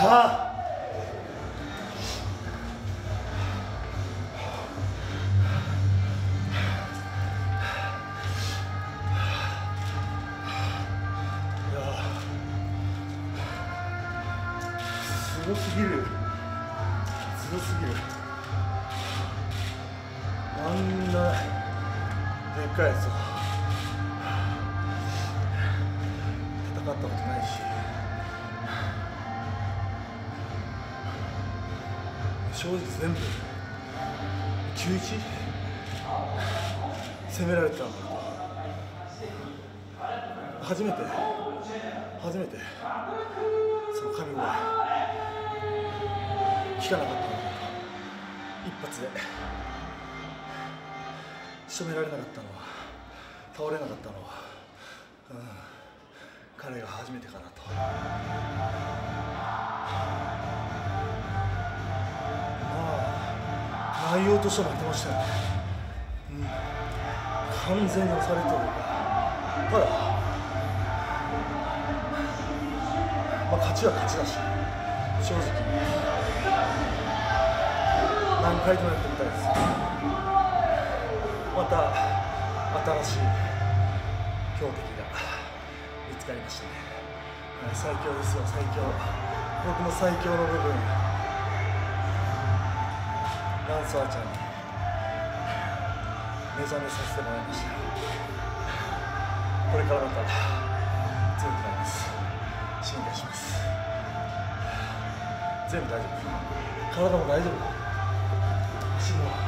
はあ。いやすごすぎる。すごすぎる。あんなでっかいやつ。を戦ったことないし。正直全部。91攻められてたのか。な初めて？初めて。その神声。聞かなかったの一発で。仕留められなかったのは。倒れなかったのは、うん、彼が初めてかなと。あ内容としては負けましたよ、うん、完全に押されてる。ただまあ、勝ちは勝ちだし正直。何回でもやってみたいです。また新しい強敵が見つかりましたね、最強ですよ最強。僕の最強の部分。ランスアーチャーに。目覚めさせてもらいました。これからまた強くなります。進化します。全部大丈夫。体も大丈夫。足も。